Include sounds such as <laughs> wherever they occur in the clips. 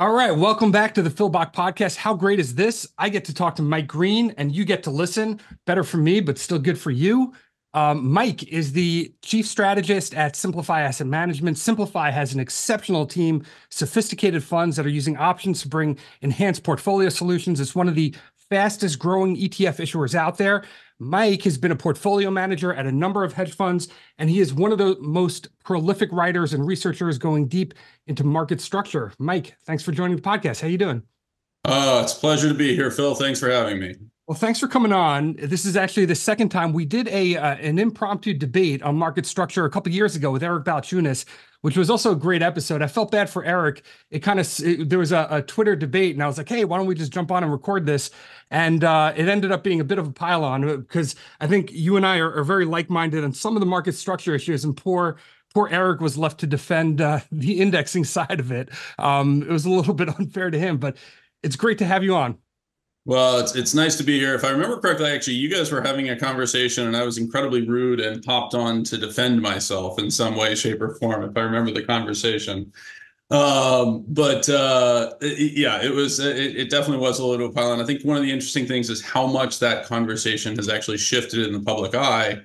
All right, welcome back to the Phil Bak podcast. How great is this? I get to talk to Mike Green and you get to listen. Better for me, but still good for you. Um, Mike is the chief strategist at Simplify Asset Management. Simplify has an exceptional team, sophisticated funds that are using options to bring enhanced portfolio solutions. It's one of the fastest growing ETF issuers out there. Mike has been a portfolio manager at a number of hedge funds, and he is one of the most prolific writers and researchers going deep into market structure. Mike, thanks for joining the podcast. How are you doing? Uh, it's a pleasure to be here, Phil. Thanks for having me. Well, thanks for coming on. This is actually the second time we did a uh, an impromptu debate on market structure a couple years ago with Eric Balchunas, which was also a great episode. I felt bad for Eric. It kind of there was a, a, Twitter debate, and I was like, "Hey, why don't we just jump on and record this?" And uh, it ended up being a bit of a pile on because I think you and I are, are very like minded on some of the market structure issues, and poor poor Eric was left to defend uh, the indexing <laughs> side of it. Um, it was a little bit <laughs> unfair to him, but it's great to have you on. Well, it's it's nice to be here. If I remember correctly, actually, you guys were having a conversation, and I was incredibly rude and popped on to defend myself in some way, shape, or form. If I remember the conversation, um, but uh, yeah, it was it, it, definitely was a little pile on. I think one of the interesting things is how much that conversation has actually shifted in the public eye.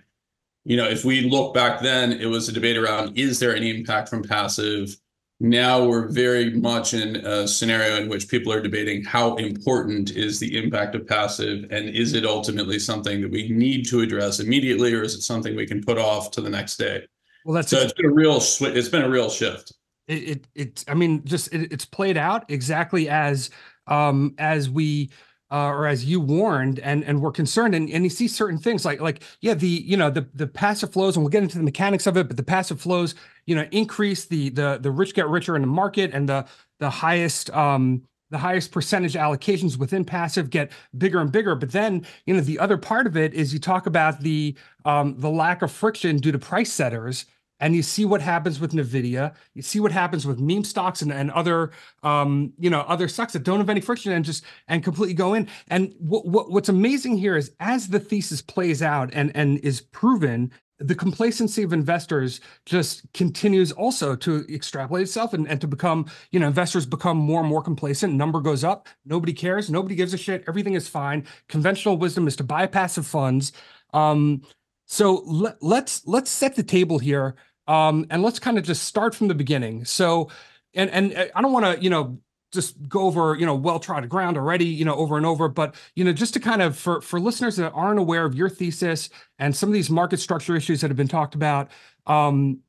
You know, if we look back then, it was a debate around is there any impact from passive now we're very much in a scenario in which people are debating how important is the impact of passive and is it ultimately something that we need to address immediately or is it something we can put off to the next day? Well that's so it's been a real it's been a real shift. It it, it i mean just it, it's played out exactly as um as we uh, or as you warned and and were concerned and, and you see certain things like like yeah the you know the the passive flows and we'll get into the mechanics of it but the passive flows you know increase the the the rich get richer in the market and the the highest um the highest percentage allocations within passive get bigger and bigger. But then you know the other part of it is you talk about the um the lack of friction due to price setters and you see what happens with Nvidia. You see what happens with meme stocks and, and other, um, you know, other stocks that don't have any friction and just and completely go in. And what, what what's amazing here is as the thesis plays out and and is proven, the complacency of investors just continues also to extrapolate itself and, and to become, you know, investors become more and more complacent. Number goes up. Nobody cares. Nobody gives a shit. Everything is fine. Conventional wisdom is to buy passive funds. Um, so let, let's let's set the table here um, and let's kind of just start from the beginning. So, and and uh, I don't want to, you know, just go over, you know, well-trodden ground already, you know, over and over. But you know, just to kind of for for listeners that aren't aware of your thesis and some of these market structure issues that have been talked about, um,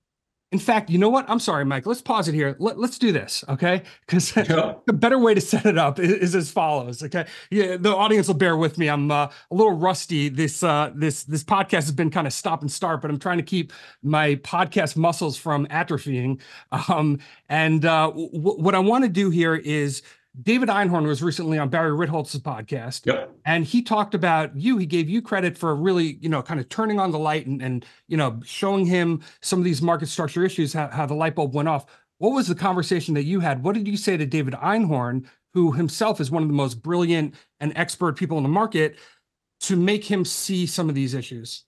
in fact, you know what? I'm sorry, Mike. Let's pause it here. Let, us do this, okay? Because <laughs> yeah. the better way to set it up is, is, as follows, okay? Yeah, the audience will bear with me. I'm uh, a little rusty. This uh, this this podcast has been kind of stop and start, but I'm trying to keep my podcast muscles from atrophying. Um, and uh, w- what I want to do here is David Einhorn was recently on Barry Ritholtz's podcast, yep. and he talked about you. He gave you credit for really, you know, kind of turning on the light and, and you know, showing him some of these market structure issues, how, how the light bulb went off. What was the conversation that you had? What did you say to David Einhorn, who himself is one of the most brilliant and expert people in the market, to make him see some of these issues?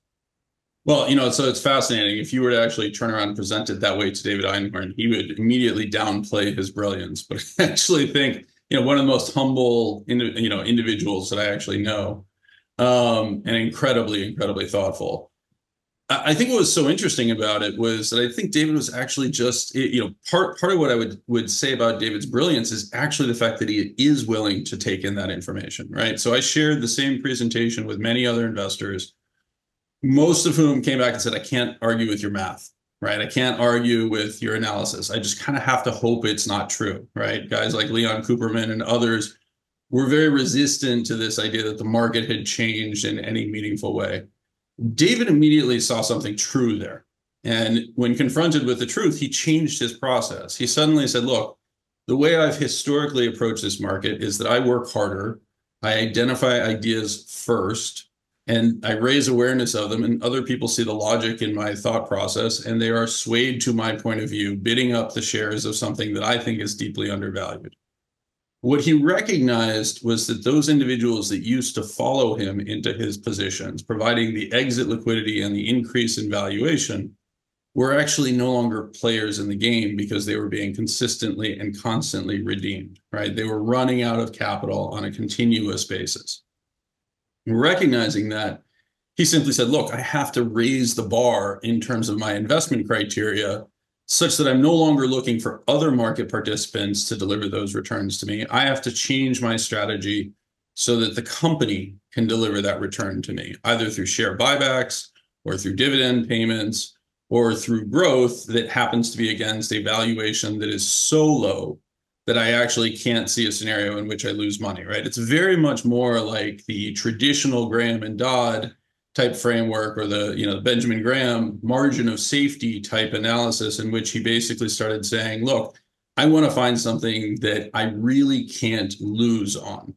Well, you know, so it's fascinating. If you were to actually turn around and present it that way to David Einhorn, he would immediately downplay his brilliance. But I actually think you know one of the most humble you know individuals that I actually know, um, and incredibly incredibly thoughtful. I think what was so interesting about it was that I think David was actually just you know part part of what I would would say about David's brilliance is actually the fact that he is willing to take in that information, right? So I shared the same presentation with many other investors, most of whom came back and said, "I can't argue with your math right? I can't argue with your analysis. I just kind of have to hope it's not true, right? Guys like Leon Cooperman and others were very resistant to this idea that the market had changed in any meaningful way. David immediately saw something true there. And when confronted with the truth, he changed his process. He suddenly said, look, the way I've historically approached this market is that I work harder. I identify ideas first and I raise awareness of them, and other people see the logic in my thought process, and they are swayed to my point of view, bidding up the shares of something that I think is deeply undervalued. What he recognized was that those individuals that used to follow him into his positions, providing the exit liquidity and the increase in valuation, were actually no longer players in the game because they were being consistently and constantly redeemed, right? They were running out of capital on a continuous basis. Recognizing that, he simply said, look, I have to raise the bar in terms of my investment criteria such that I'm no longer looking for other market participants to deliver those returns to me. I have to change my strategy so that the company can deliver that return to me, either through share buybacks or through dividend payments or through growth that happens to be against a valuation that is so low that I actually can't see a scenario in which I lose money, right? It's very much more like the traditional Graham and Dodd type framework or the you know the Benjamin Graham margin of safety type analysis in which he basically started saying, look, I want to find something that I really can't lose on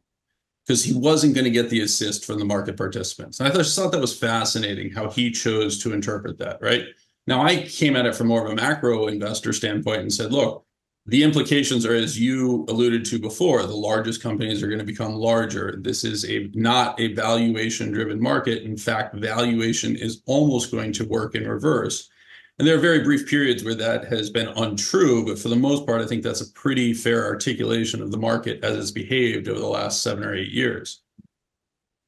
because he wasn't going to get the assist from the market participants. And I just thought that was fascinating how he chose to interpret that, right? Now I came at it from more of a macro investor standpoint and said, look, the implications are as you alluded to before the largest companies are going to become larger. This is a not a valuation driven market. In fact valuation is almost going to work in reverse. And there are very brief periods where that has been untrue but for the most part i think that's a pretty fair articulation of the market as it's behaved over the last seven or eight years.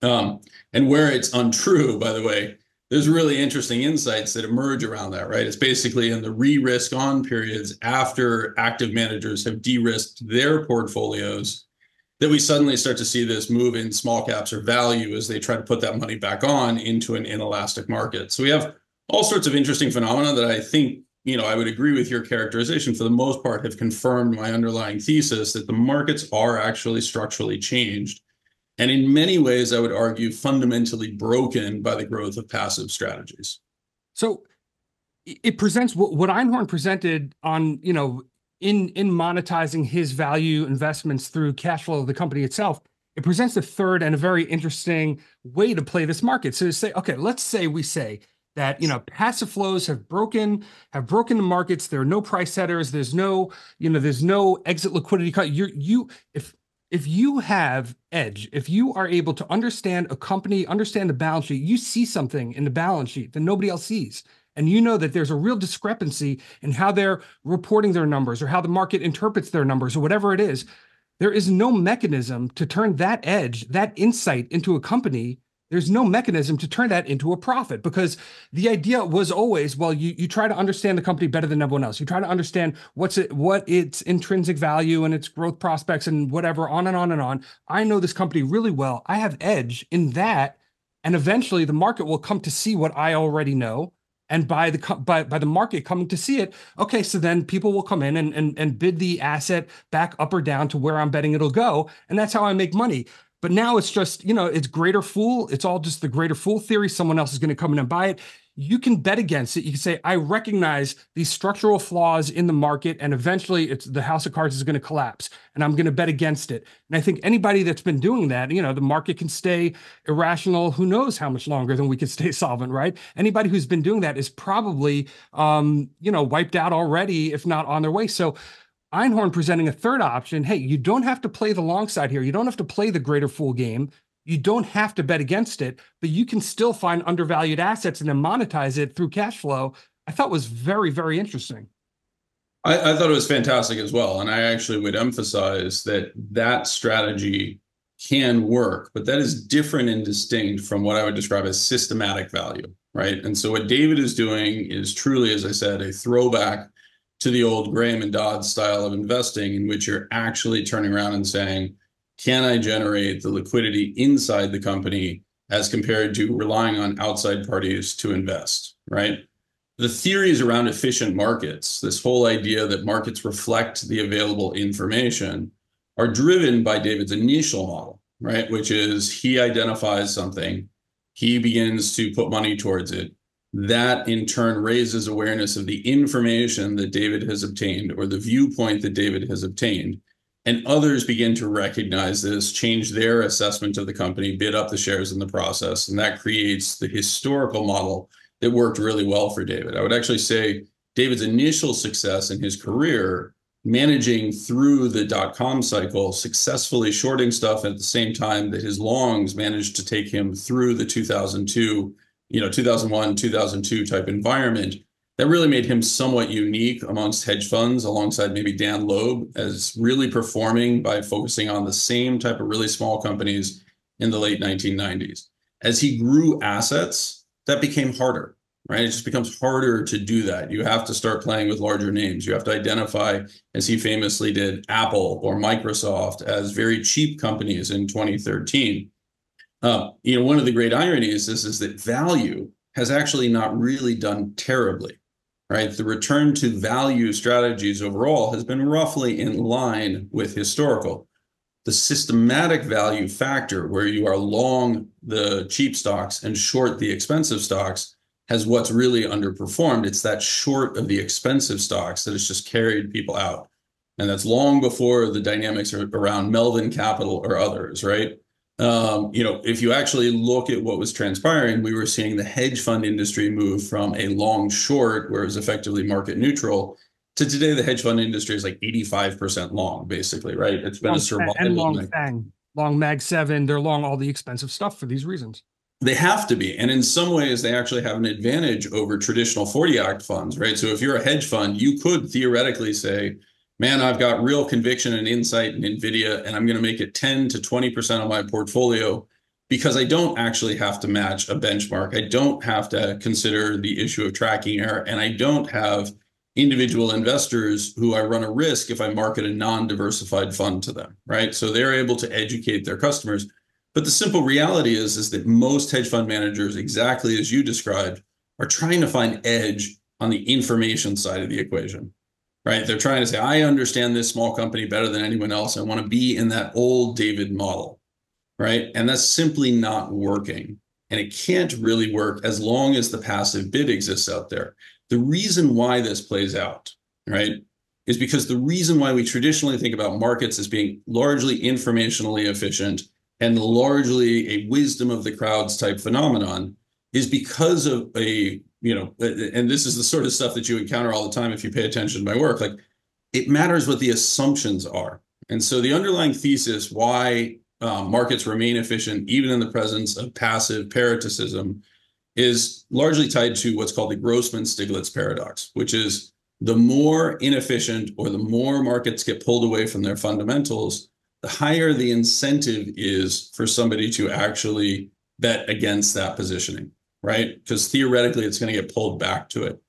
Um, and where it's untrue by the way there's really interesting insights that emerge around that, right? It's basically in the re-risk on periods after active managers have de-risked their portfolios that we suddenly start to see this move in small caps or value as they try to put that money back on into an inelastic market. So we have all sorts of interesting phenomena that I think, you know, I would agree with your characterization for the most part have confirmed my underlying thesis that the markets are actually structurally changed and in many ways, I would argue fundamentally broken by the growth of passive strategies. So it presents what, Einhorn presented on, you know, in in monetizing his value investments through cash flow of the company itself. It presents a third and a very interesting way to play this market. So to say, okay, let's say we say that you know passive flows have broken have broken the markets there are no price setters there's no you know there's no exit liquidity cut you you if if you have edge, if you are able to understand a company, understand the balance sheet, you see something in the balance sheet that nobody else sees. And you know that there's a real discrepancy in how they're reporting their numbers or how the market interprets their numbers or whatever it is. There is no mechanism to turn that edge, that insight into a company there's no mechanism to turn that into a profit because the idea was always well you you try to understand the company better than everyone else. You try to understand what's it what its intrinsic value and its growth prospects and whatever on and on and on. I know this company really well. I have edge in that and eventually the market will come to see what i already know. And by the by, by the market coming to see it okay so then people will come in and, and and bid the asset back up or down to where i'm betting it'll go. And that's how i make money but now it's just, you know, it's greater fool. It's all just the greater fool theory. Someone else is going to come in and buy it. You can bet against it. You can say, I recognize these structural flaws in the market, and eventually it's the house of cards is going to collapse, and I'm going to bet against it. And I think anybody that's been doing that, you know, the market can stay irrational. Who knows how much longer than we can <laughs> stay solvent, right? Anybody who's been doing that is probably, um, you know, wiped out already, if not on their way. So Einhorn presenting a third option. Hey, you don't have to play the long side here. You don't have to play the greater fool game. You don't have to bet against it, but you can still find undervalued assets and then monetize it through cash flow. I thought was very, very interesting. I, I thought it was fantastic as well. And I actually would emphasize that that strategy can work, but that is different and distinct from what I would describe as systematic value, right? And so what David is doing is truly, as I said, a throwback to the old Graham and Dodd style of investing, in which you're actually turning around and saying, can I generate the liquidity inside the company as compared to relying on outside parties to invest, right? The theories around efficient markets, this whole idea that markets reflect the available information, are driven by David's initial model, right? Which is he identifies something, he begins to put money towards it, that in turn raises awareness of the information that David has obtained or the viewpoint that David has obtained. And others begin to recognize this, change their assessment of the company, bid up the shares in the process. And that creates the historical model that worked really well for David. I would actually say David's initial success in his career, managing through the dot com cycle, successfully shorting stuff at the same time that his longs managed to take him through the 2002 you know 2001 2002 type environment that really made him somewhat unique amongst hedge funds, alongside maybe Dan Loeb, as really performing by focusing on the same type of really small companies in the late 1990s. As he grew assets, that became harder, right? It just becomes harder to do that. You have to start playing with larger names. You have to identify, as he famously did, Apple or Microsoft as very cheap companies in 2013. Uh, you know, one of the great ironies is, is that value has actually not really done terribly right? The return to value strategies overall has been roughly in line with historical. The systematic value factor, where you are long the cheap stocks and short the expensive stocks, has what's really underperformed. It's that short of the expensive stocks that has just carried people out. And that's long before the dynamics around Melvin Capital or others, right? Um, you know, if you actually look at what was transpiring, we were seeing the hedge fund industry move from a long short, where it was effectively market neutral, to today the hedge fund industry is like 85% long, basically, right? It's been long, a survival. And long FANG, long Mag 7, they're long all the expensive stuff for these reasons. They have to be. And in some ways, they actually have an advantage over traditional 40 Act funds, right? So if you're a hedge fund, you could theoretically say, man, I've got real conviction and insight in NVIDIA, and I'm going to make it 10 to 20% of my portfolio because I don't actually have to match a benchmark. I don't have to consider the issue of tracking error, and I don't have individual investors who I run a risk if I market a non-diversified fund to them, right? So they're able to educate their customers. But the simple reality is, is that most hedge fund managers, exactly as you described, are trying to find edge on the information side of the equation right? They're trying to say, I understand this small company better than anyone else. I want to be in that old David model, right? And that's simply not working. And it can't really work as long as the passive bid exists out there. The reason why this plays out, right, is because the reason why we traditionally think about markets as being largely informationally efficient and largely a wisdom of the crowds type phenomenon is because of a you know, and this is the sort of stuff that you encounter all the time if you pay attention to my work. Like, it matters what the assumptions are. And so the underlying thesis why um, markets remain efficient, even in the presence of passive parasitism, is largely tied to what's called the Grossman Stiglitz paradox, which is the more inefficient or the more markets get pulled away from their fundamentals, the higher the incentive is for somebody to actually bet against that positioning right? Because theoretically, it's going to get pulled back to it.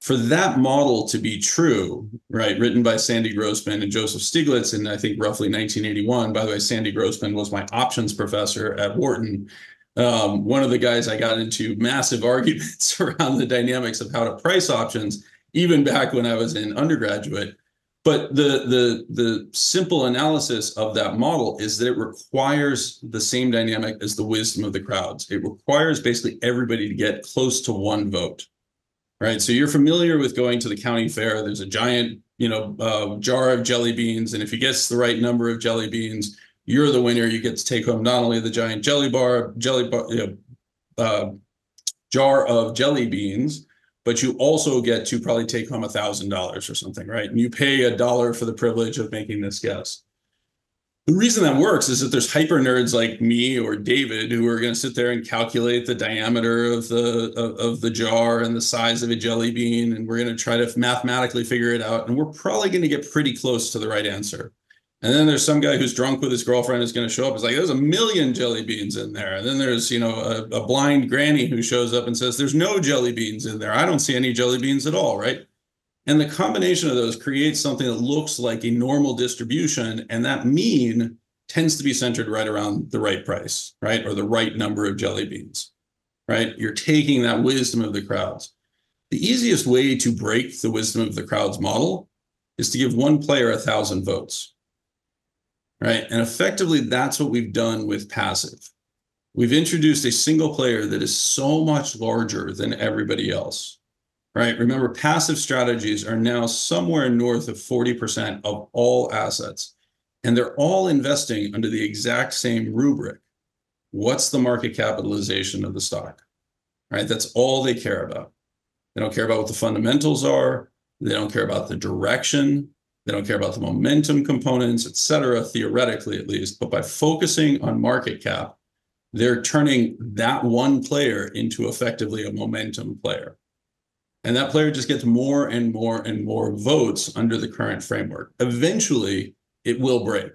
For that model to be true, right, written by Sandy Grossman and Joseph Stiglitz in, I think, roughly 1981. By the way, Sandy Grossman was my options professor at Wharton. Um, one of the guys I got into massive <laughs> arguments <laughs> around the dynamics of how to price options, even back when I was an undergraduate. But the the the simple analysis of that model is that it requires the same dynamic as the wisdom of the crowds. It requires basically everybody to get close to one vote, right? So you're familiar with going to the county fair. There's a giant, you know, uh, jar of jelly beans, and if you guess the right number of jelly beans, you're the winner. You get to take home not only the giant jelly bar, jelly bar, you know, uh, jar of jelly beans, but you also get to probably take home a thousand dollars or something, right? And you pay a dollar for the privilege of making this guess. The reason that works is that there's hyper nerds like me or David who are going to sit there and calculate the diameter of the of, of the jar and the size of a jelly bean, and we're going to try to mathematically figure it out, and we're probably going to get pretty close to the right answer. And then there's some guy who's drunk with his girlfriend is going to show up. It's like there's a million jelly beans in there. And then there's you know a, a, blind granny who shows up and says there's no jelly beans in there. I don't see any jelly beans at all, right? And the combination of those creates something that looks like a normal distribution, and that mean tends to be centered right around the right price, right, or the right number of jelly beans, right? You're taking that wisdom of the crowds. The easiest way to break the wisdom of the crowds model is to give one player a thousand votes right? And effectively, that's what we've done with passive. We've introduced a single player that is so much larger than everybody else, right? Remember, passive strategies are now somewhere north of 40% of all assets, and they're all investing under the exact same rubric. What's the market capitalization of the stock, right? That's all they care about. They don't care about what the fundamentals are. They don't care about the direction. They don't care about the momentum components, et cetera, theoretically at least. But by focusing on market cap, they're turning that one player into effectively a momentum player. And that player just gets more and more and more votes under the current framework. Eventually, it will break,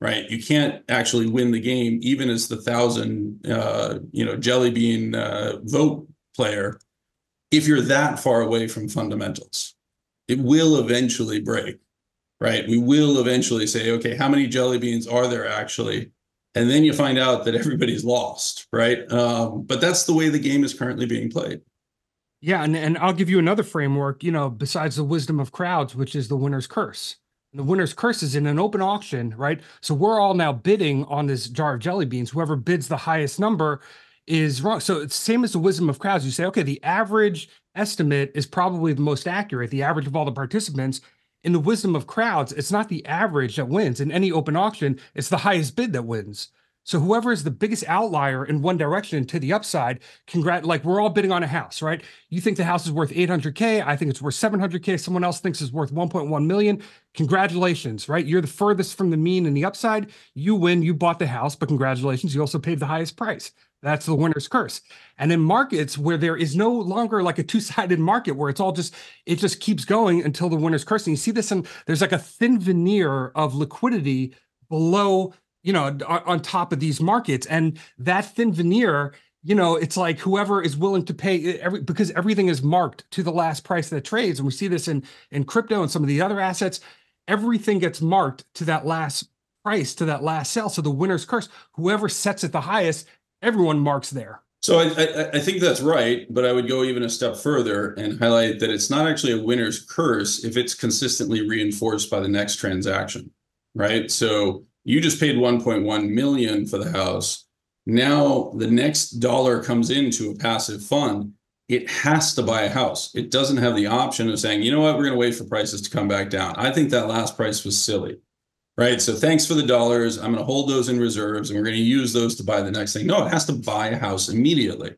right? You can't actually win the game, even as the thousand, uh, you know, jelly bean uh, vote player, if you're that far away from fundamentals. It will eventually break, right? We will eventually say, okay, how many jelly beans are there actually? And then you find out that everybody's lost, right? Um, but that's the way the game is currently being played. Yeah, and, and I'll give you another framework, you know, besides the wisdom of crowds, which is the winner's curse. And the winner's curse is in an open auction, right? So we're all now bidding on this jar of jelly beans. Whoever bids the highest number is wrong. So it's same as the wisdom of crowds. You say, okay, the average estimate is probably the most accurate, the average of all the participants. In the wisdom of crowds, it's not the average that wins. In any open auction, it's the highest bid that wins. So whoever is the biggest outlier in one direction to the upside, congrat like we're all bidding on a house, right? You think the house is worth 800k, I think it's worth 700k, someone else thinks it's worth 1.1 million. Congratulations, right? You're the furthest from the mean and the upside. You win, you bought the house, but congratulations, you also paid the highest price. That's the winner's curse. And in markets where there is no longer like a two-sided market where it's all just it just keeps going until the winner's curse. And you see this and there's like a thin veneer of liquidity below you know, on top of these markets. And that thin veneer, you know, it's like whoever is willing to pay every because everything is marked to the last price that trades. And we see this in in crypto and some of the other assets. Everything gets marked to that last price, to that last sale. So the winner's curse, whoever sets it the highest, everyone marks there. So I, I, I, think that's right, but I would go even a step further and highlight that it's not actually a winner's curse if it's consistently reinforced by the next transaction, right? So you just paid 1.1 million for the house. Now the next dollar comes into a passive fund. It has to buy a house. It doesn't have the option of saying, you know what, we're going to wait for prices to come back down. I think that last price was silly, right? So thanks for the dollars. I'm going to hold those in reserves and we're going to use those to buy the next thing. No, it has to buy a house immediately,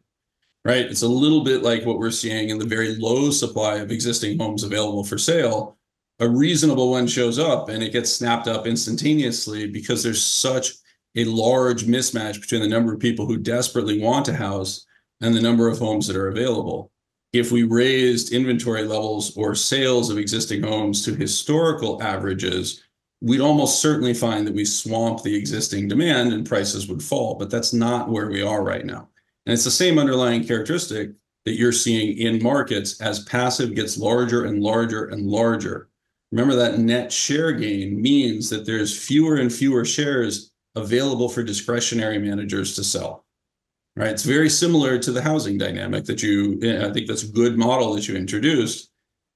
right? It's a little bit like what we're seeing in the very low supply of existing homes available for sale a reasonable one shows up and it gets snapped up instantaneously because there's such a large mismatch between the number of people who desperately want a house and the number of homes that are available. If we raised inventory levels or sales of existing homes to historical averages, we'd almost certainly find that we swamp the existing demand and prices would fall. But that's not where we are right now. And it's the same underlying characteristic that you're seeing in markets as passive gets larger and larger and larger. Remember that net share gain means that there's fewer and fewer shares available for discretionary managers to sell. Right? It's very similar to the housing dynamic that you eh, I think that's a good model that you introduced.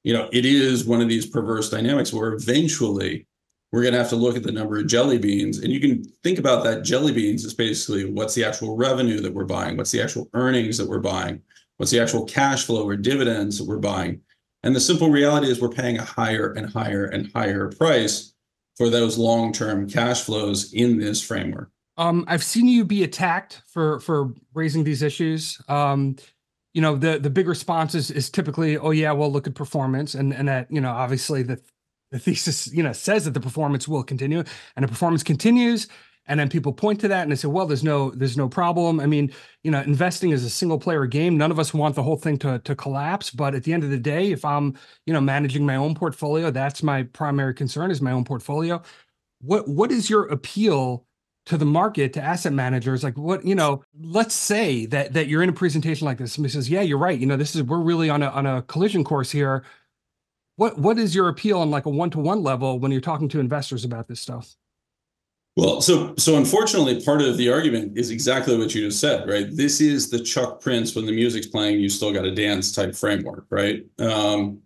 You know, it is one of these perverse dynamics where eventually we're going to have to look at the number of jelly beans and you can think about that jelly beans is basically what's the actual revenue that we're buying what's the actual earnings that we're buying what's the actual cash flow or dividends that we're buying and the simple reality is we're paying a higher and higher and higher price for those long-term cash flows in this framework. Um, I've seen you be attacked for for raising these issues. Um, you know, the the big response is, is typically, oh yeah, well look at performance, and and that you know obviously the the thesis you know says that the performance will continue, and the performance continues, and then people point to that and they say well there's no there's no problem. I mean you know investing is a single player game. None of us want the whole thing to to collapse but at the end of the day if i'm you know managing my own portfolio that's my primary concern is my own portfolio. What what is your appeal to the market to asset managers? Like what you know let's say that that you're in a presentation like this somebody says yeah you're right. You know this is we're really on a on a collision course here what what is your appeal on like a one-to-one level when you're talking to investors about this stuff well, so so unfortunately, part of the argument is exactly what you just said, right? This is the Chuck Prince when the music's playing, you still got to dance type framework, right? Um,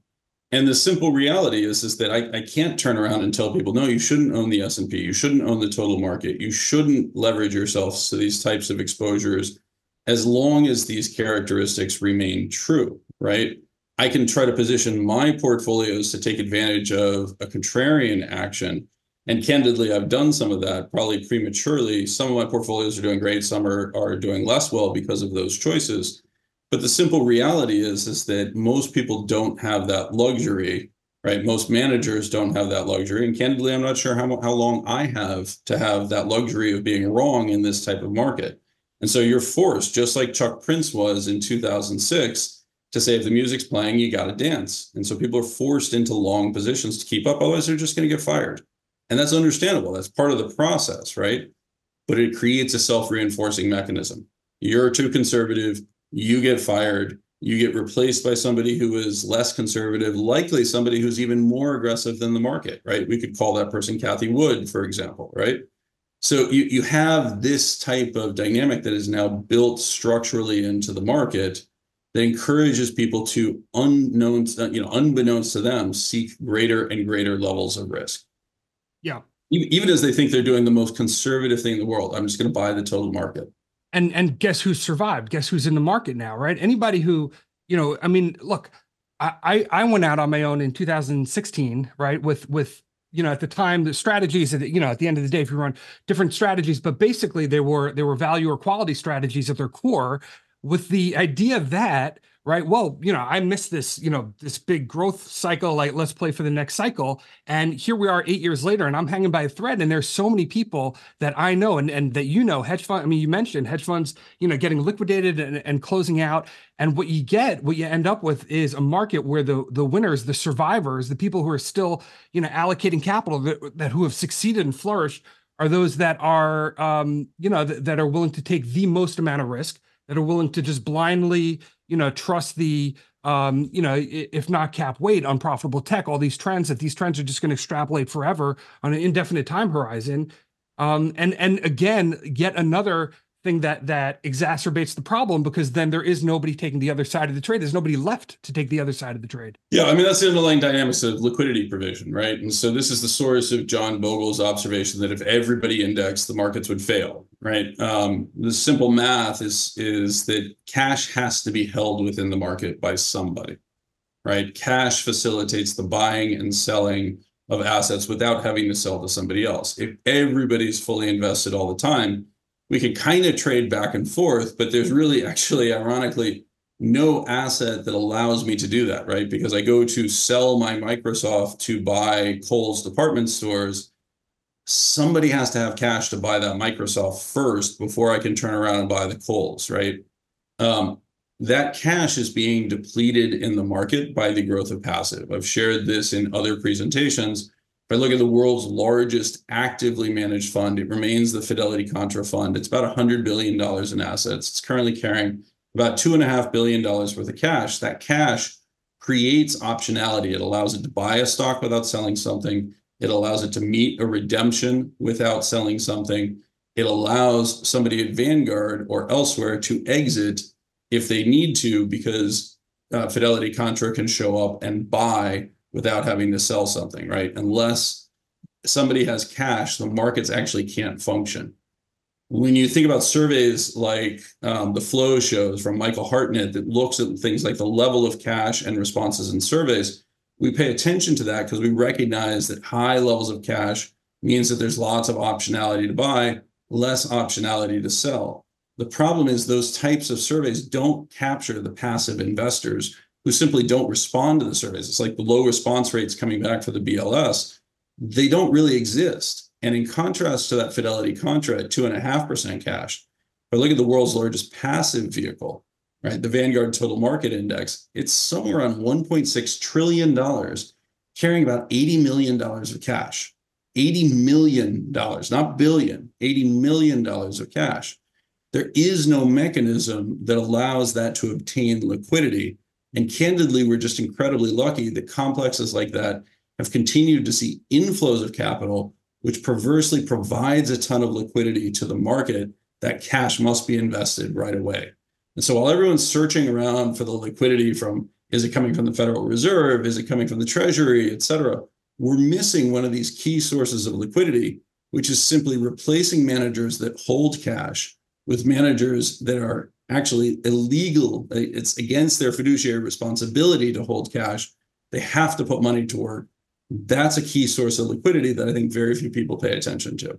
and the simple reality is is that I, I can't turn around and tell people, no, you shouldn't own the S and P, you shouldn't own the total market, you shouldn't leverage yourselves to these types of exposures, as long as these characteristics remain true, right? I can try to position my portfolios to take advantage of a contrarian action and candidly, I've done some of that probably prematurely. Some of my portfolios are doing great, some are, are doing less well because of those choices. But the simple reality is, is that most people don't have that luxury, right? Most managers don't have that luxury. And candidly, I'm not sure how, how long I have to have that luxury of being wrong in this type of market. And so you're forced, just like Chuck Prince was in 2006, to say if the music's playing, you got to dance. And so people are forced into long positions to keep up. Otherwise, they're just going to get fired. And that's understandable. That's part of the process, right? But it creates a self reinforcing mechanism. You're too conservative, you get fired, you get replaced by somebody who is less conservative, likely somebody who's even more aggressive than the market, right? We could call that person Cathie Wood, for example, right? So you, you have this type of dynamic that is now built structurally into the market that encourages people to unknown, you know, unbeknownst to them, seek greater and greater levels of risk. Yeah. Even as they think they're doing the most conservative thing in the world, I'm just going to buy the total market. And and guess who's survived? Guess who's in the market now, right? Anybody who, you know, I mean, look, I I went out on my own in 2016, right? With with you know at the time the strategies that you know at the end of the day if you run different strategies but basically they were they were value or quality strategies at their core with the idea that right well you know i missed this you know this big growth cycle like let's play for the next cycle. And here we are eight years later and i'm hanging by a thread and there's so many people that i know and, and that you know hedge fund i mean you mentioned hedge funds you know getting liquidated and, and closing out. And what you get what you end up with is a market where the the winners the survivors the people who are still you know allocating capital that, that who have succeeded and flourished are those that are um, you know th- that are willing to take the most amount of risk that are willing to just blindly, you know, trust the, um, you know, if not cap weight on profitable tech, all these trends that these trends are just going to extrapolate forever on an indefinite time horizon. Um, and and again, yet another thing that that exacerbates the problem because then there is nobody taking the other side of the trade. There's nobody left to take the other side of the trade. Yeah, I mean that's the underlying dynamics of liquidity provision, right? And so this is the source of John Bogle's observation that if everybody indexed, the markets would fail, right? Um, the simple math is is that cash has to be held within the market by somebody, right? Cash facilitates the buying and selling of assets without having to sell to somebody else. If everybody's fully invested all the time we can kind of trade back and forth, but there's really actually, ironically, no asset that allows me to do that, right? Because I go to sell my Microsoft to buy Kohl's department stores. Somebody has to have cash to buy that Microsoft first before I can turn around and buy the Kohl's, right? Um, that cash is being depleted in the market by the growth of passive. I've shared this in other presentations if I look at the world's largest actively managed fund, it remains the Fidelity Contrafund. It's about $100 billion in assets. It's currently carrying about $2.5 billion worth of cash. That cash creates optionality. It allows it to buy a stock without selling something. It allows it to meet a redemption without selling something. It allows somebody at Vanguard or elsewhere to exit if they need to because uh, Fidelity Contra can show up and buy without having to sell something, right? Unless somebody has cash, the markets actually can't function. When you think about surveys like um, the flow shows from Michael Hartnett that looks at things like the level of cash and responses in surveys, we pay attention to that because we recognize that high levels of cash means that there's lots of optionality to buy, less optionality to sell. The problem is those types of surveys don't capture the passive investors who simply don't respond to the surveys. It's like the low response rates coming back for the BLS. They don't really exist. And in contrast to that Fidelity Contra at 2.5% cash, I look at the world's largest passive vehicle, right, the Vanguard Total Market Index, it's somewhere around $1.6 trillion, carrying about $80 million of cash. $80 million, not billion, $80 million of cash. There is no mechanism that allows that to obtain liquidity and candidly, we're just incredibly lucky that complexes like that have continued to see inflows of capital, which perversely provides a ton of liquidity to the market. That cash must be invested right away. And so while everyone's searching around for the liquidity from is it coming from the Federal Reserve? Is it coming from the Treasury, et cetera? We're missing one of these key sources of liquidity, which is simply replacing managers that hold cash with managers that are actually illegal. It's against their fiduciary responsibility to hold cash. They have to put money to work. That's a key source of liquidity that I think very few people pay attention to.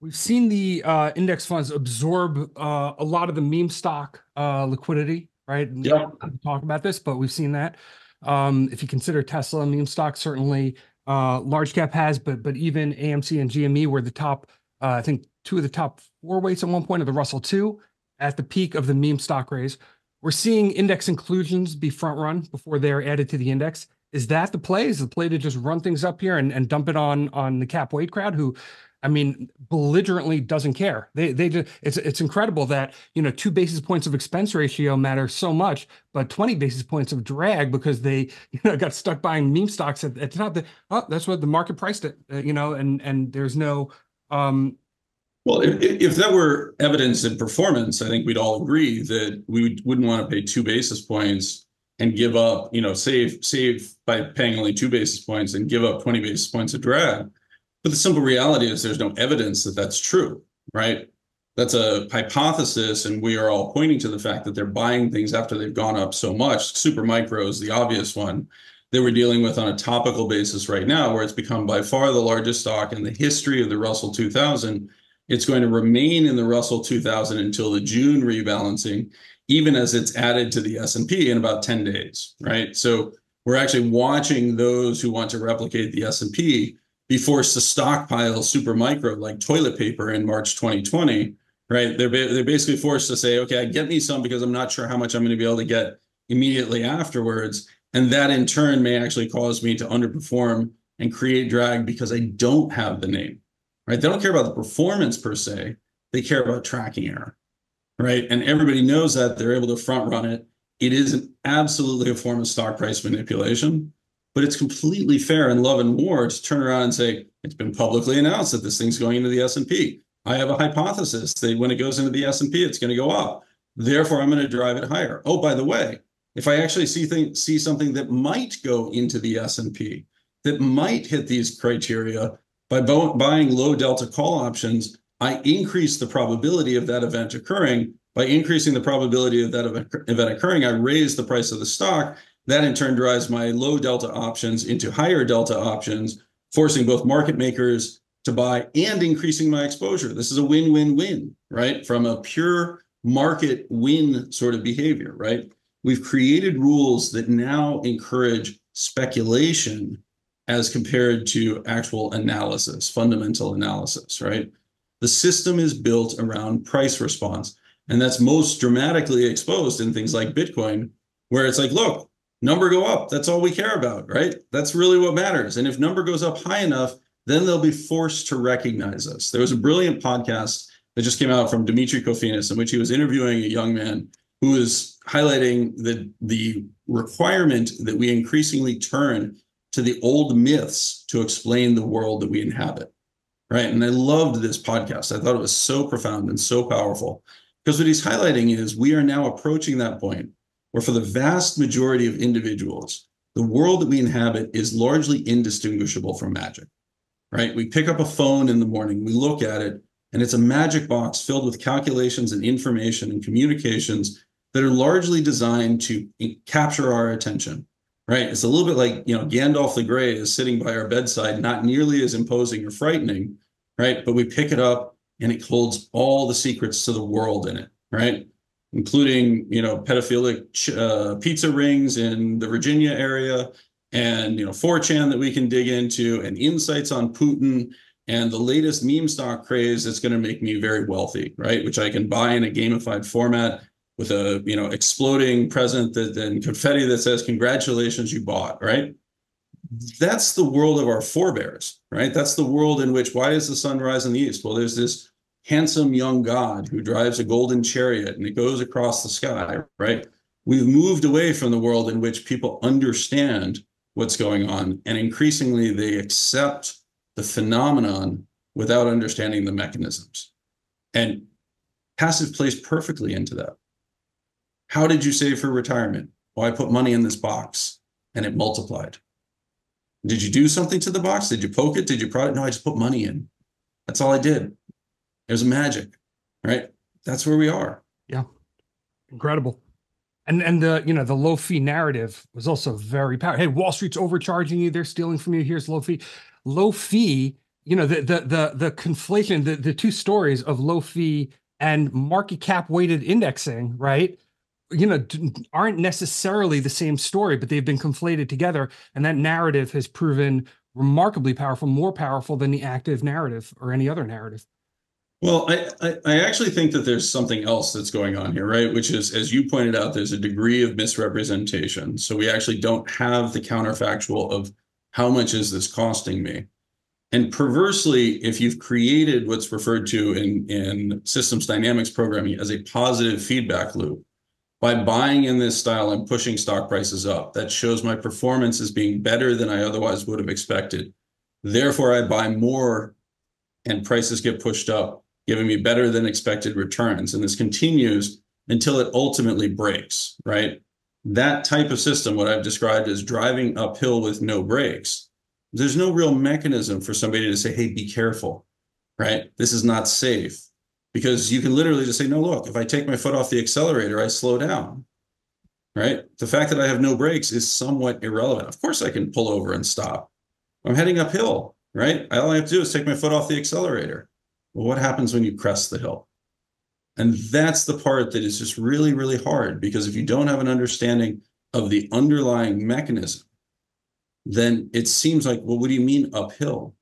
We've seen the uh, index funds absorb uh, a lot of the meme stock uh, liquidity, right? Yeah. Talk about this, but we've seen that. Um, if you consider Tesla meme stock, certainly uh, large cap has, but but even AMC and GME were the top. Uh, I think two of the top four weights at one point of the Russell two at the peak of the meme stock raise. we're seeing index inclusions be front run before they're added to the index. Is that the play? Is the play to just run things up here and, and dump it on on the cap weight crowd who I mean, belligerently doesn't care. They they just it's it's incredible that you know two basis points of expense ratio matter so much, but twenty basis points of drag because they <laughs> you know got stuck buying meme stocks at, at the top. That oh, that's what the market priced it, uh, you know, and and there's no. um well, if, if that were evidence in performance, I think we'd all agree that we wouldn't want to pay two basis points and give up, you know, save save by paying only two basis points and give up 20 basis points of drag. But the simple reality is there's no evidence that that's true, right? That's a hypothesis, and we are all pointing to the fact that they're buying things after they've gone up so much. Super micro is the obvious one that we're dealing with on a topical basis right now, where it's become by far the largest stock in the history of the Russell 2000. It's going to remain in the Russell 2000 until the June rebalancing, even as it's added to the S&P in about 10 days, right? So we're actually watching those who want to replicate the S&P be forced to stockpile super micro like toilet paper in March 2020, right? They're, they're basically forced to say, okay, get me some because I'm not sure how much I'm going to be able to get immediately afterwards. And that in turn may actually cause me to underperform and create drag because I don't have the name, right? They don't care about the performance per se. They care about tracking error, right? And everybody knows that they're able to front run it. It is an, absolutely a form of stock price manipulation. But it's completely fair in love and war to turn around and say, it's been publicly announced that this thing's going into the S&P. I have a hypothesis that when it goes into the S&P, it's going to go up. Therefore, I'm going to drive it higher. Oh, by the way, if I actually see see something that might go into the S&P, that might hit these criteria by buying low delta call options, I increase the probability of that event occurring. By increasing the probability of that event occurring, I raise the price of the stock that in turn drives my low delta options into higher delta options, forcing both market makers to buy and increasing my exposure. This is a win win win, right? From a pure market win sort of behavior, right? We've created rules that now encourage speculation as compared to actual analysis, fundamental analysis, right? The system is built around price response. And that's most dramatically exposed in things like Bitcoin, where it's like, look, number go up. That's all we care about, right? That's really what matters. And if number goes up high enough, then they'll be forced to recognize us. There was a brilliant podcast that just came out from Demetri Kofinas in which he was interviewing a young man who was highlighting the, the requirement that we increasingly turn to the old myths to explain the world that we inhabit. Right. And I loved this podcast. I thought it was so profound and so powerful because what he's highlighting is we are now approaching that point where for the vast majority of individuals, the world that we inhabit is largely indistinguishable from magic, right? We pick up a phone in the morning, we look at it, and it's a magic box filled with calculations and information and communications that are largely designed to eh, capture our attention, right? It's a little bit like, you know, Gandalf the Grey is sitting by our bedside, not nearly as imposing or frightening, right? But we pick it up and it holds all the secrets to the world in it, right? including you know pedophilic uh, pizza rings in the Virginia area, and you know 4chan that we can dig into, and insights on Putin, and the latest meme stock craze that's going to make me very wealthy, right? Which I can buy in a gamified format with a you know exploding present that and confetti that says congratulations you bought, right? That's the world of our forebears, right? That's the world in which why does the sun rise in the east? Well, there's this handsome young god who drives a golden chariot and it goes across the sky, right? We've moved away from the world in which people understand what's going on, and increasingly they accept the phenomenon without understanding the mechanisms. And passive plays perfectly into that. How did you save for retirement? Well, I put money in this box and it multiplied. Did you do something to the box? Did you poke it? Did you prod it? No, I just put money in. That's all I did. There's magic, right? That's where we are. Yeah. Incredible. And and the you know the low fee narrative was also very powerful. Hey, Wall Street's overcharging you, they're stealing from you. Here's low fee. Low fee, you know, the the the the conflation, the, the two stories of low fee and market cap weighted indexing, right? You know, aren't necessarily the same story, but they've been conflated together. And that narrative has proven remarkably powerful, more powerful than the active narrative or any other narrative. Well, I, I, I actually think that there's something else that's going on here, right? Which is, as you pointed out, there's a degree of misrepresentation. So we actually don't have the counterfactual of how much is this costing me. And perversely, if you've created what's referred to in, in systems dynamics programming as a positive feedback loop, by buying in this style and pushing stock prices up, that shows my performance is being better than I otherwise would have expected. Therefore, I buy more and prices get pushed up giving me better than expected returns. And this continues until it ultimately breaks, right? That type of system, what I've described as driving uphill with no brakes, there's no real mechanism for somebody to say, hey, be careful, right? This is not safe. Because you can literally just say, no, look, if I take my foot off the accelerator, I slow down, right? The fact that I have no brakes is somewhat irrelevant. Of course, I can pull over and stop. I'm heading uphill, right? All I have to do is take my foot off the accelerator. Well, what happens when you crest the hill? And that's the part that is just really, really hard because if you don't have an understanding of the underlying mechanism, then it seems like, well, what do you mean uphill?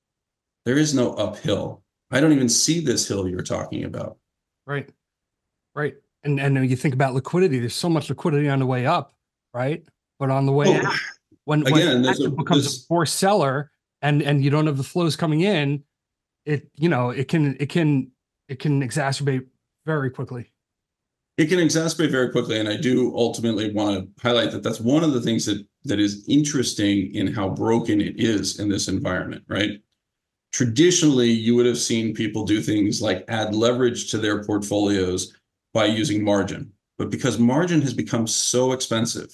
There is no uphill. I don't even see this hill you're talking about. Right. Right. And and you think about liquidity, there's so much liquidity on the way up, right? But on the way oh, out, when, again, when it becomes a poor seller and and you don't have the flows coming in, it you know it can it can it can exacerbate very quickly it can exacerbate very quickly and i do ultimately want to highlight that that's one of the things that that is interesting in how broken it is in this environment right traditionally you would have seen people do things like add leverage to their portfolios by using margin but because margin has become so expensive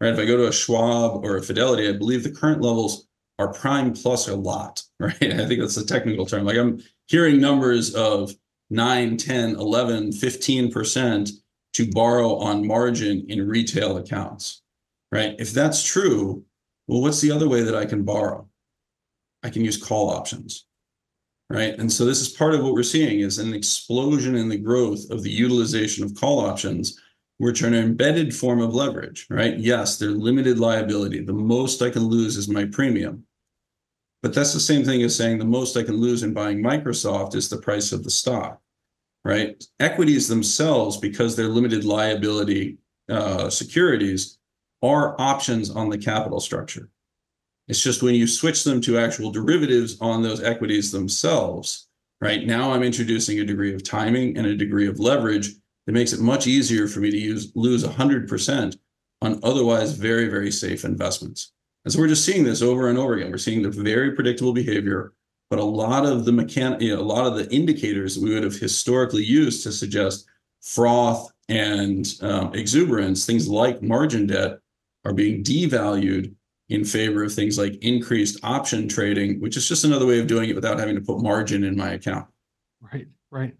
right if i go to a schwab or a fidelity i believe the current levels are prime plus a lot, <laughs> right? I think that's a technical term. Like I'm hearing numbers of 9, 10, 11, 15% to borrow on margin in retail accounts, right? If that's true, well, what's the other way that I can borrow? I can use call options, right? And so this is part of what we're seeing is an explosion in the growth of the utilization of call options which are an embedded form of leverage, right? Yes, they're limited liability. The most I can lose is my premium. But that's the same thing as saying the most I can lose in buying Microsoft is the price of the stock, right? Equities themselves, because they're limited liability uh, securities, are options on the capital structure. It's just when you switch them to actual derivatives on those equities themselves, right? Now I'm introducing a degree of timing and a degree of leverage that makes it much easier for me to use lose 100% on otherwise very, very safe investments. And so we're just seeing this over and over again. We're seeing the very predictable behavior, but a lot of the mechanic, you know, a lot of the indicators that we would have historically used to suggest froth and um, exuberance, things like margin debt, are being devalued in favor of things like increased option trading, which is just another way of doing it without having to put margin in my account. Right, right.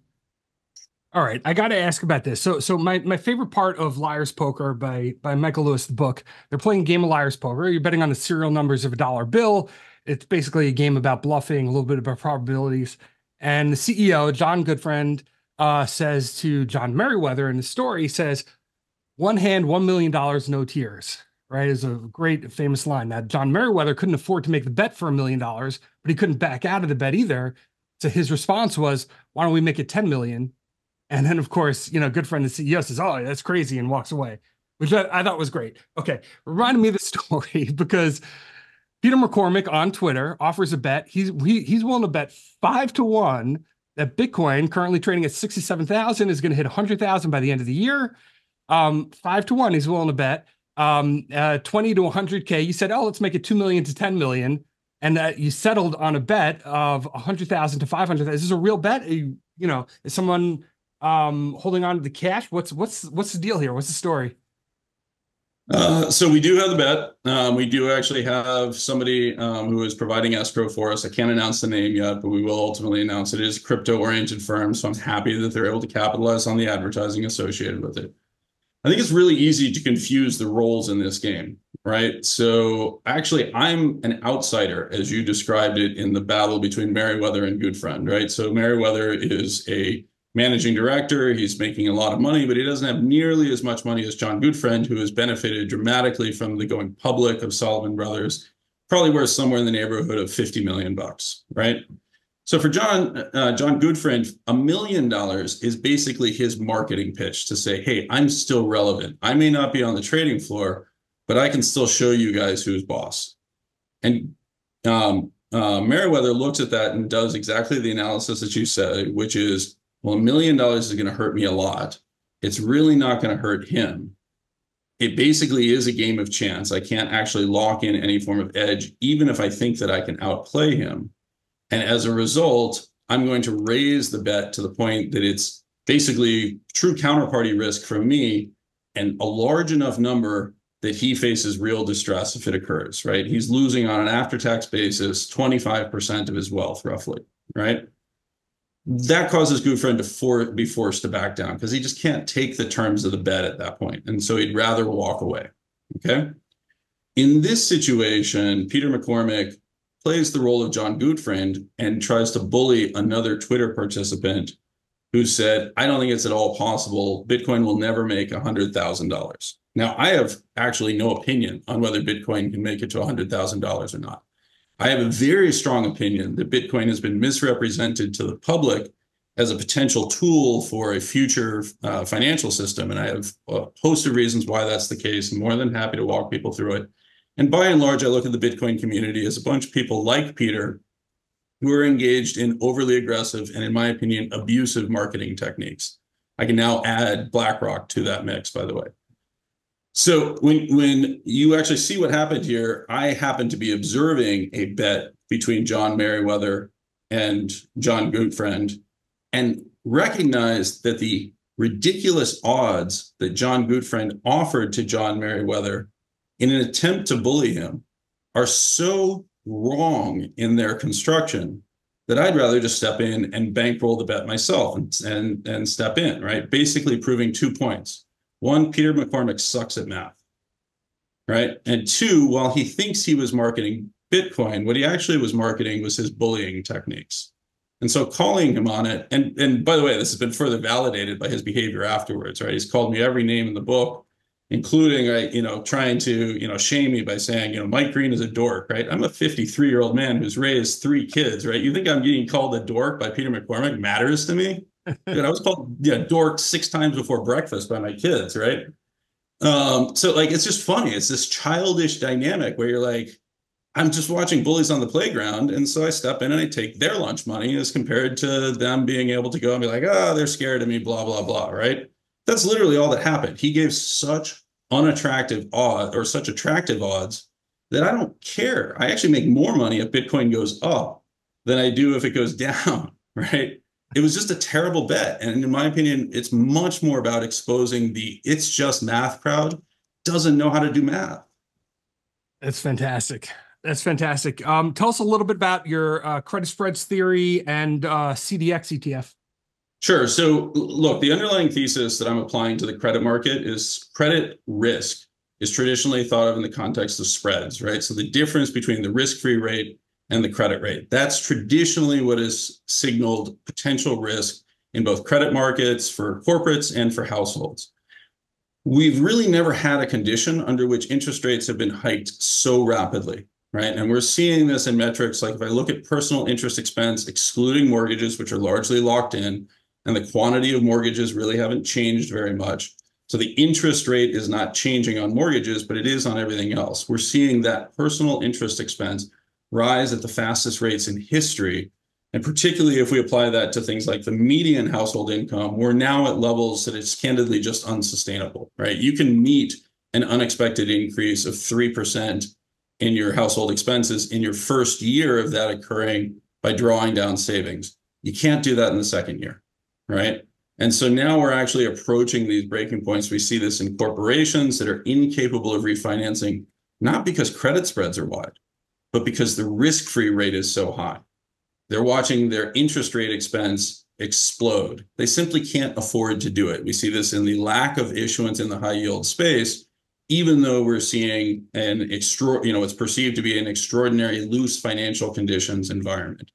All right, I got to ask about this. So, so my my favorite part of Liar's Poker by by Michael Lewis, the book. They're playing game of Liar's Poker. You're betting on the serial numbers of a dollar bill. It's basically a game about bluffing, a little bit about probabilities. And the CEO, John Gutfreund uh, says to John Meriwether in the story, says, "One hand, one million dollars, no tears." Right, is a great famous line. Now, John Meriwether couldn't afford to make the bet for a million dollars, but he couldn't back out of the bet either. So his response was, "Why don't we make it ten million? And then, of course, you know, Gutfreund, the CEO says, Oh, that's crazy, and walks away, which I, I thought was great. Okay. Reminded me of the <laughs> story because Peter McCormack on Twitter offers a bet. He's he, he's willing to bet five to one that Bitcoin, currently trading at 67,000, is going to hit 100,000 by the end of the year. Um, five to one, he's willing to bet. Um, uh, 20 to 100K. You said, Oh, let's make it 2 million to 10 million. And that you settled on a bet of 100,000 to 500,000. Is this a real bet? You, you know, is someone um, holding on to the cash. What's what's what's the deal here? What's the story? Uh, so we do have the bet. Um, we do actually have somebody um, who is providing escrow for us. I can't announce the name yet, but we will ultimately announce it. It is a crypto-oriented firm, so I'm happy that they're able to capitalize on the advertising associated with it. I think it's really easy to confuse the roles in this game, right? So actually, I'm an outsider, as you described it in the battle between Meriwether and Gutfreund, right? So Meriwether is a managing director. He's making a lot of money, but he doesn't have nearly as much money as John Gutfreund, who has benefited dramatically from the going public of Salomon Brothers. Probably worth somewhere in the neighborhood of 50 million bucks, right? So for John uh, John Gutfreund, a million dollars is basically his marketing pitch to say, "Hey, I'm still relevant. I may not be on the trading floor, but I can still show you guys who's boss." And um, uh, Meriwether looks at that and does exactly the analysis that you said, which is, well, a million dollars is going to hurt me a lot. It's really not going to hurt him. It basically is a game of chance. I can't actually lock in any form of edge, even if I think that I can outplay him. And as a result, I'm going to raise the bet to the point that it's basically true counterparty risk for me and a large enough number that he faces real distress if it occurs, right? He's losing on an after tax basis 25% of his wealth, roughly, right? That causes Gutfreund to for, be forced to back down because he just can't take the terms of the bet at that point. And so he'd rather walk away. Okay. In this situation, Peter McCormack plays the role of John Gutfreund and tries to bully another Twitter participant who said, I don't think it's at all possible. Bitcoin will never make $100,000. Now, I have actually no opinion on whether Bitcoin can make it to $100,000 or not. I have a very strong opinion that Bitcoin has been misrepresented to the public as a potential tool for a future uh, financial system. And I have a host of reasons why that's the case. I'm more than happy to walk people through it. And by and large, I look at the Bitcoin community as a bunch of people like Peter who are engaged in overly aggressive and, in my opinion, abusive marketing techniques. I can now add BlackRock to that mix, by the way. So when when you actually see what happened here, I happen to be observing a bet between John Meriwether and John Gutfreund and recognize that the ridiculous odds that John Gutfreund offered to John Meriwether in an attempt to bully him are so wrong in their construction that I'd rather just step in and bankroll the bet myself and, and, and step in, right? Basically proving two points. One, Peter McCormack sucks at math, right? And two, while he thinks he was marketing Bitcoin, what he actually was marketing was his bullying techniques. And so calling him on it, and, and by the way, this has been further validated by his behavior afterwards, right? He's called me every name in the book including I, you know, trying to, you know, shame me by saying, you know, Mike Green is a dork, right? I'm a 53 year old man who's raised three kids, right? You think I'm getting called a dork by Peter McCormack matters to me? <laughs> Dude, I was called yeah, dork six times before breakfast by my kids, right? Um, so like it's just funny. It's this childish dynamic where you're like, I'm just watching bullies on the playground. And so I step in and I take their lunch money as compared to them being able to go and be like, oh, they're scared of me, blah, blah, blah, right? That's literally all that happened. He gave such unattractive odds or such attractive odds that I don't care. I actually make more money if Bitcoin goes up than I do if it goes <laughs> down, right? It was just a terrible bet. And in my opinion, it's much more about exposing the it's just math crowd doesn't know how to do math. That's fantastic. That's fantastic. Um, tell us a little bit about your uh, credit spreads theory and uh, CDX ETF. Sure. So, look, the underlying thesis that I'm applying to the credit market is credit risk is traditionally thought of in the context of spreads, right? So, the difference between the risk free rate and the credit rate. That's traditionally what has signaled potential risk in both credit markets for corporates and for households. We've really never had a condition under which interest rates have been hiked so rapidly, right? And we're seeing this in metrics like if I look at personal interest expense, excluding mortgages, which are largely locked in, and the quantity of mortgages really haven't changed very much. So the interest rate is not changing on mortgages, but it is on everything else. We're seeing that personal interest expense rise at the fastest rates in history. And particularly if we apply that to things like the median household income, we're now at levels that it's candidly just unsustainable, right? You can meet an unexpected increase of 3% in your household expenses in your first year of that occurring by drawing down savings. You can't do that in the second year right? And so now we're actually approaching these breaking points. We see this in corporations that are incapable of refinancing, not because credit spreads are wide, but because the risk free rate is so high. They're watching their interest rate expense explode. They simply can't afford to do it. We see this in the lack of issuance in the high yield space, even though we're seeing an extra, you know, it's perceived to be an extraordinary loose financial conditions environment.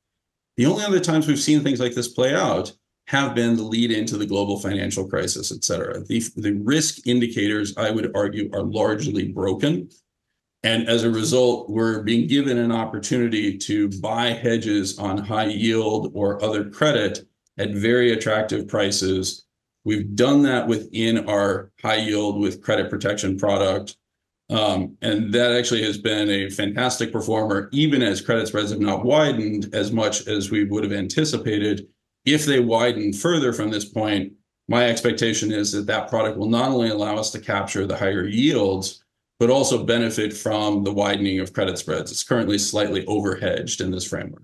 The only other times we've seen things like this play out have been the lead into the global financial crisis, et cetera. The, the risk indicators, I would argue, are largely broken. And as a result, we're being given an opportunity to buy hedges on high yield or other credit at very attractive prices. We've done that within our high yield with credit protection product. Um, and that actually has been a fantastic performer, even as credit spreads have not widened as much as we would have anticipated. If they widen further from this point, my expectation is that that product will not only allow us to capture the higher yields, but also benefit from the widening of credit spreads. It's currently slightly overhedged in this framework.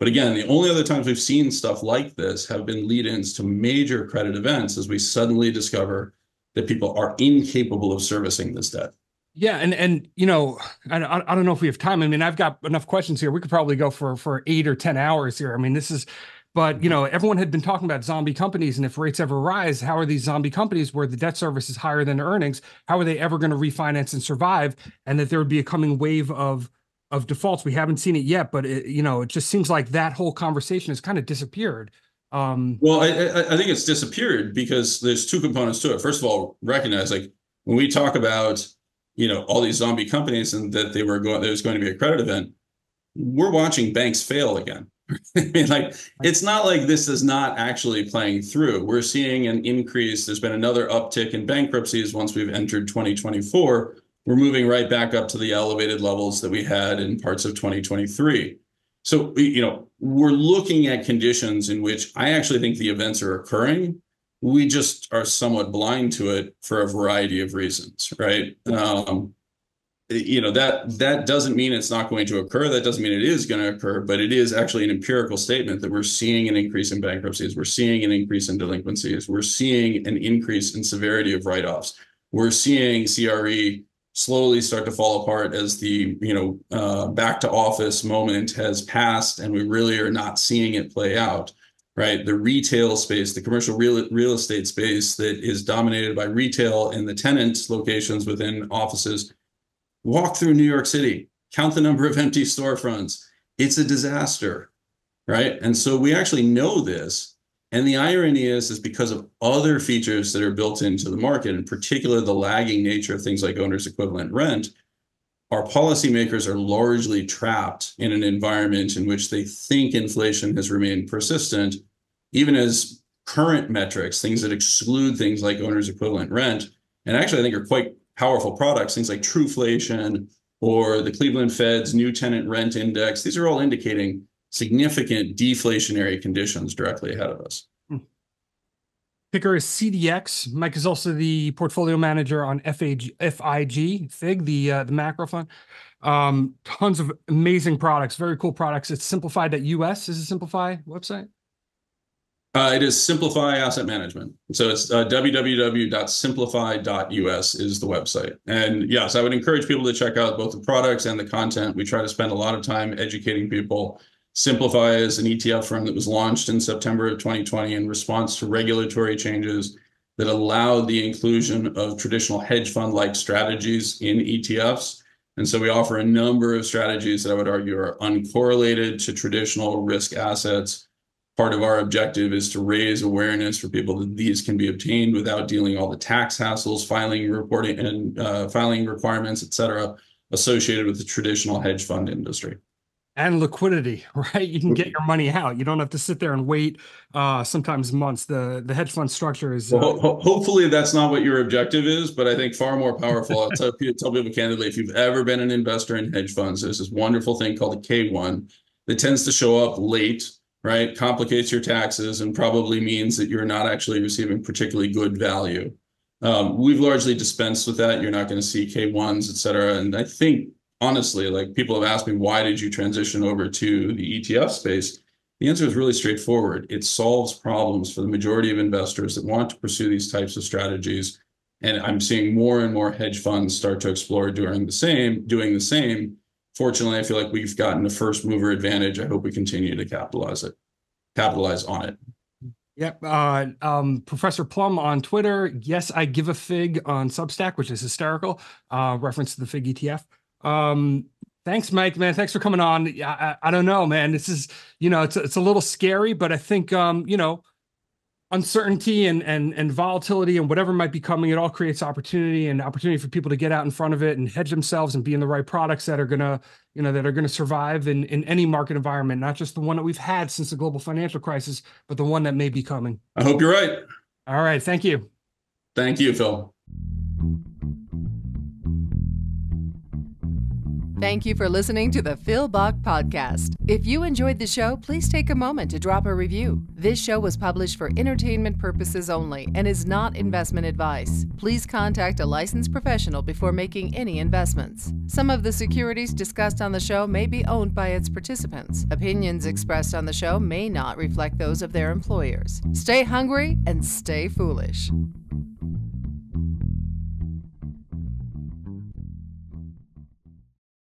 But again, the only other times we've seen stuff like this have been lead-ins to major credit events as we suddenly discover that people are incapable of servicing this debt. Yeah, and and you know, I, I don't know if we have time. I mean, I've got enough questions here. We could probably go for for eight or ten hours here. I mean, this is but you know, everyone had been talking about zombie companies, and if rates ever rise, how are these zombie companies where the debt service is higher than earnings? How are they ever going to refinance and survive? And that there would be a coming wave of of defaults. We haven't seen it yet, but it, you know, it just seems like that whole conversation has kind of disappeared. Um, well, I, I think it's disappeared because there's two components to it. First of all, recognize like when we talk about you know all these zombie companies and that they were going, there was going to be a credit event. We're watching banks fail again <laughs> I mean, like it's not like this is not actually playing through. We're seeing an increase. There's been another uptick in bankruptcies once we've entered 2024. We're moving right back up to the elevated levels that we had in parts of 2023. So, you know, we're looking at conditions in which I actually think the events are occurring. We just are somewhat blind to it for a variety of reasons, right? Um, you know that that doesn't mean it's not going to occur. That doesn't mean it is going to occur but it is actually an empirical statement that we're seeing an increase in bankruptcies. We're seeing an increase in delinquencies. We're seeing an increase in severity of write-offs. We're seeing cre slowly start to fall apart as the you know uh, back to office moment has passed and we really are not seeing it play out right? The retail space the commercial real, real estate space that is dominated by retail and the tenant locations within offices Walk through New York City, count the number of <laughs> empty storefronts. It's a disaster, right? And so we actually know this. And the irony is, is because of other features that are built into the market, in particular the lagging nature of things like owner's equivalent rent, our policymakers are largely trapped in an environment in which they think inflation has remained persistent, even as current metrics, things that exclude things like owner's equivalent rent, and actually I think are quite powerful products, things like Truflation or the Cleveland Fed's new tenant rent index. These are all indicating significant deflationary conditions directly ahead of us. Hmm. Ticker is CDX. Mike is also the portfolio manager on FAG, FIG, FIG, the uh, the macro fund. Um, tons of amazing products, very cool products. It's simplified.us is a simplify website. Uh, it is Simplify Asset Management. So it's uh, www.simplify.us is the website. And yes, I would encourage people to check out both the products and the content. We try to spend a lot of time educating people. Simplify is an ETF firm that was launched in September of 2020 in response to regulatory changes that allowed the inclusion of traditional hedge fund like strategies in ETFs. And so we offer a number of strategies that I would argue are uncorrelated to traditional risk assets part of our objective is to raise awareness for people that these can be obtained without dealing all the tax hassles, filing, reporting, and uh, filing requirements, et cetera, associated with the traditional hedge fund industry. And liquidity, <laughs> right? You can get your money out. You don't have to sit there and wait. Uh, sometimes months. The the hedge fund structure is. Uh, well, ho- hopefully, that's not what your objective is, but I think far more powerful. I'll tell, tell people candidly: if you've ever been an investor in hedge funds, there's this wonderful thing called a K one that tends to show up late right, complicates your taxes and probably means that you're not actually receiving particularly good value. Um, we've largely dispensed with that. You're not going to see K1s, et cetera. And I think, honestly, like people have asked me, why did you transition over to the ETF space? The answer is really straightforward. It solves problems for the majority of investors that want to pursue these types of strategies. And I'm seeing more and more hedge funds start to explore doing the same, doing the same fortunately, I feel like we've gotten a first mover advantage. I hope we continue to capitalize it, capitalize on it. Yep. Uh, um, Professor Plum on Twitter. Yes, I give a fig on Substack, which is hysterical. Uh, reference to the fig ETF. Um, thanks, Mike. Man, thanks for coming on. I, I, I, don't know, man. This is you know, it's it's a little scary, but I think um, you know, uncertainty and and and volatility and whatever might be coming it all creates opportunity and opportunity for people to get out in front of it and hedge themselves and be in the right products that are going to you know that are going to survive in in any market environment not just the one that we've had since the global financial crisis but the one that may be coming. I hope you're right. All right. Thank you. Thank you phil Thank you for listening to the Phil Bak Podcast. If you enjoyed the show, please take a moment to drop a review. This show was published for entertainment purposes only and is not investment advice. Please contact a licensed professional before making any investments. Some of the securities discussed on the show may be owned by its participants. Opinions expressed on the show may not reflect those of their employers. Stay hungry and stay foolish.